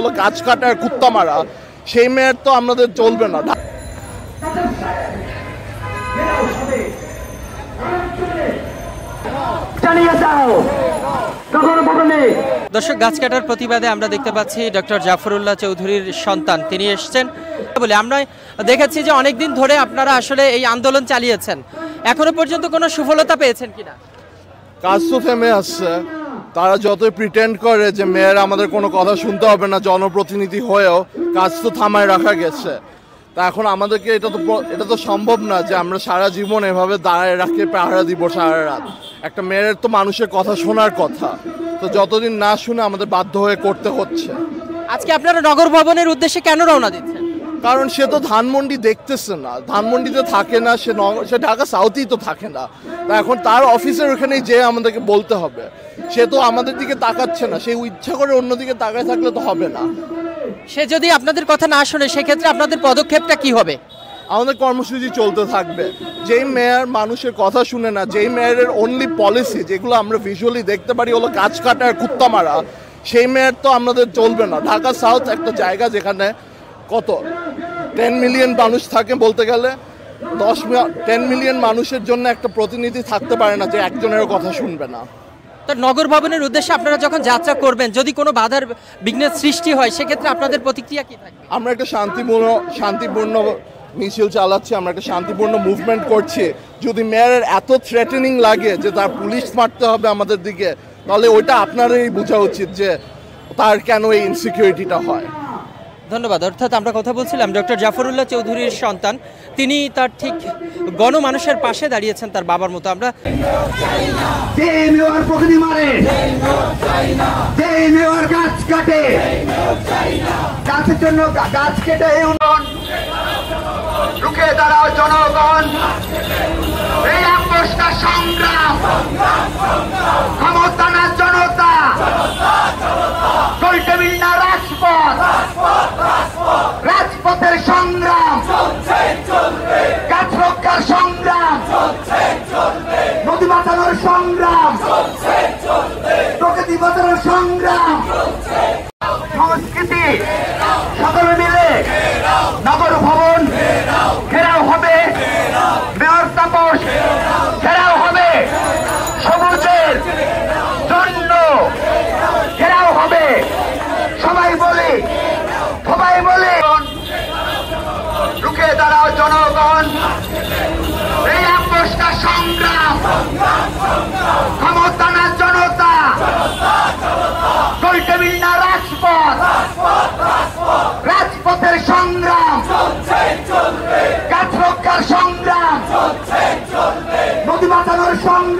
হলো গাছ কাটা আর কুত্তা মারা। সেই মেয়ের তো আমাদের চলবে না। দর্শক গাছ কাটার প্রতিবাদে আমরা দেখতে পাচ্ছি ডক্টর জাফরুল্লাহ চৌধুরীর সন্তান। তিনি এসছেন বলে আমরা দেখেছি যে অনেকদিন ধরে আপনারা আসলে এই আন্দোলন চালিয়েছেন। এখনও পর্যন্ত কোনো সুফলতা পেয়েছেন কিনা? কাজ তো থেমে আসছে? তারা যতই প্রিটেন্ড করে যে মেয়েরা আমাদের কোনো কথা শুনতে হবে না, জনপ্রতিনিধি হয়েও কাজ তো থামায় রাখা গেছে। তা এখন আমাদেরকে এটা তো এটা তো সম্ভব না যে আমরা সারা জীবন এভাবে দাঁড়ায় রাখে পাহারা দিব সারা রাত। একটা মেয়ের তো মানুষের কথা শোনার কথা। তো যতদিন না শুনে আমাদের বাধ্য হয়ে করতে হচ্ছে। আজকে আপনারা নগর ভবনের উদ্দেশ্যে কেন রওনা দিচ্ছেন? কারণ সে তো ধানমন্ডি দেখতেছে না। ধানমন্ডিতে থাকে না সে সে ঢাকা সাউথেই তো থাকে না। তা এখন তার অফিসের ওখানেই যে আমাদেরকে বলতে হবে। সে তো আমাদের দিকে তাকাচ্ছে না সে ইচ্ছা করে অন্যদিকে তাকায় থাকলে তো হবে না। সে যদি আপনাদের কথা না শোনে সেক্ষেত্রে আপনাদের পদক্ষেপটা কি হবে? আমাদের কর্মসূচি চলতে থাকবে। যেই মেয়র মানুষের কথা শুনে না যেই মেয়রের অনলি পলিসি যেগুলো আমরা ভিজুয়ালি দেখতে পারি হলো গাছ কাটা আর কুত্তা মারা। সেই মেয়র তো আমাদের চলবে না। ঢাকা সাউথ একটা জায়গা যেখানে কত? টেন মিলিয়ন মানুষ থাকে বলতে গেলে। দশ টেন মিলিয়ন মানুষের জন্য একটা প্রতিনিধি থাকতে পারে না যে একজনের কথা শুনবে না। তো নগর ভবনের উদ্দেশ্যে আপনারা যখন যাত্রা করবেন যদি কোনো বাধার বিঘ্নের সৃষ্টি হয় সেক্ষেত্রে আপনাদের প্রতিক্রিয়া কি থাকবে? আমরা একটা শান্তিপূর্ণ শান্তিপূর্ণ মিছিল চালাচ্ছি আমরা একটা শান্তিপূর্ণ মুভমেন্ট করছি। যদি মেয়রের এত থ্রেটেনিং লাগে যে তার পুলিশ মারতে হবে আমাদের দিকে তাহলে ওইটা আপনারই বোঝা উচিত যে তার কেন এই ইনসিকিউরিটিটা হয়। ধন্যবাদ। অর্থাৎ আমরা কথা বলছিলাম ডক্টর জাফরুল্লাহ চৌধুরীর সন্তান। তিনি তার ঠিক গণমানুষের পাশে দাঁড়িয়েছেন তার বাবার মতো। আমরা মেয়র গাছ জন্য গাছ কেটে উন্নয়ন। জনগণ। রাজপথের সংগ্রাম। ক্ষমতা না জনতা। চলটেবিল না রাজপথ। রাজপথের সংগ্রাম। গাছ রক্ষার সংগ্রাম। নদী বাঁচানোর সংগ্রাম।